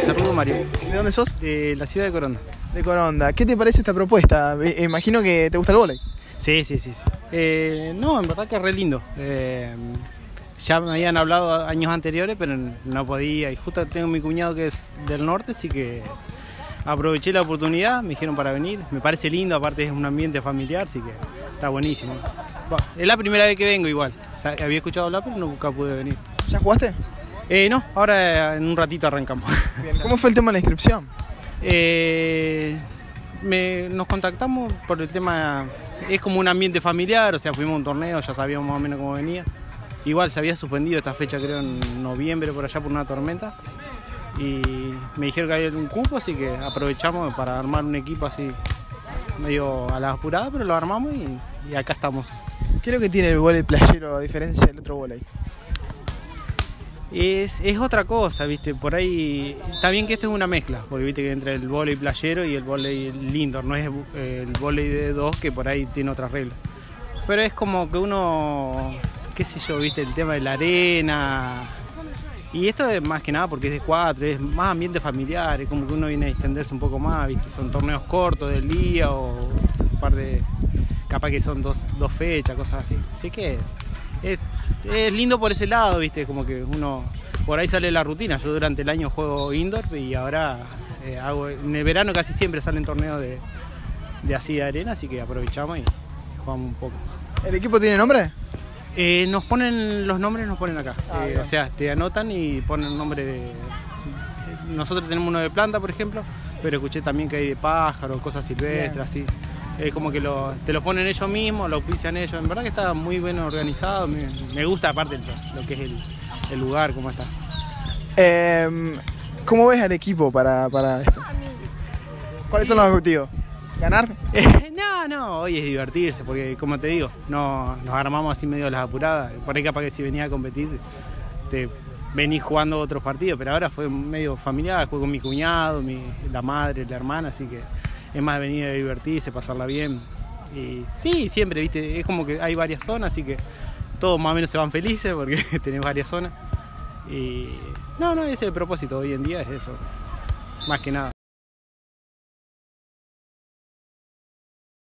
Saludo Mario, ¿De dónde sos? de la ciudad de Coronda. De Coronda. ¿Qué te parece esta propuesta? Eh, imagino que te gusta el vóley. Sí, sí, sí. sí. Eh, no, en verdad que es re lindo. Eh, ya me habían hablado años anteriores, pero no podía. Y justo tengo mi cuñado que es del norte, así que aproveché la oportunidad, me dijeron para venir. Me parece lindo, aparte es un ambiente familiar, así que está buenísimo. Es la primera vez que vengo igual. Había escuchado hablar, pero nunca pude venir. ¿Ya jugaste? Eh, no, ahora en un ratito arrancamos. Bien. ¿Cómo fue el tema de la inscripción? Eh, me- nos contactamos por el tema, es como un ambiente familiar, o sea, fuimos a un torneo, ya sabíamos más o menos cómo venía. Igual se había suspendido esta fecha, creo, en noviembre por allá por una tormenta. Y me dijeron que había un cupo, así que aprovechamos para armar un equipo así, medio a la apurada, pero lo armamos y, y acá estamos. ¿Qué es lo que tiene el vóley playero a diferencia del otro vóley? Es, es otra cosa, ¿viste? Por ahí está bien que esto es una mezcla, porque viste que entre el vóley playero y el vóley indoor, no es el vóley de dos que por ahí tiene otras reglas. Pero es como que uno, qué sé yo, ¿viste? El tema de la arena. Y esto es más que nada porque es de cuatro, es más ambiente familiar, es como que uno viene a extenderse un poco más, ¿viste? Son torneos cortos del día o un par de. Capaz que son dos, dos fechas, cosas así. Así que es, es lindo por ese lado, ¿viste? Como que uno. Por ahí sale la rutina. Yo durante el año juego indoor y ahora eh, hago. En el verano casi siempre salen torneos de, de así de arena, así que aprovechamos y jugamos un poco. ¿El equipo tiene nombre? Eh, nos ponen los nombres, nos ponen acá. Ah, Eh, o sea, te anotan y ponen el nombre de. Nosotros tenemos uno de planta, por ejemplo, pero escuché también que hay de pájaro, cosas silvestres, Bien. así. Es como que lo- te lo ponen ellos mismos, lo auspician ellos. En verdad que está muy bien organizado. Me, me gusta, aparte, lo, lo que es el, el lugar, cómo está. Eh, ¿Cómo ves al equipo para, para esto? ¿Cuáles son los objetivos? ¿Ganar? Eh, no, no, hoy es divertirse, porque como te digo, no, nos armamos así medio a las apuradas. Por ahí capaz que si venía a competir, te venís jugando otros partidos, pero ahora fue medio familiar, juego con mi cuñado, mi, la madre, la hermana, así que es más venir a divertirse, pasarla bien. Y sí, siempre, viste, es como que hay varias zonas, así que todos más o menos se van felices porque tenés varias zonas. Y no, no, ese es el propósito hoy en día, es eso, más que nada.